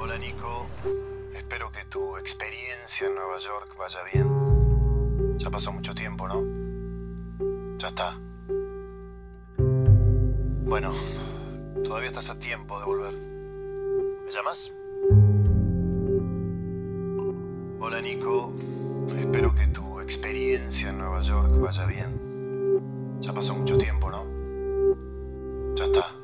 Hola Nico, espero que tu experiencia en Nueva York vaya bien. Ya pasó mucho tiempo, ¿no? Ya está. Bueno, todavía estás a tiempo de volver. ¿Me llamas? Hola Nico, espero que tu experiencia en Nueva York vaya bien. Ya pasó mucho tiempo, ¿no? Ya está.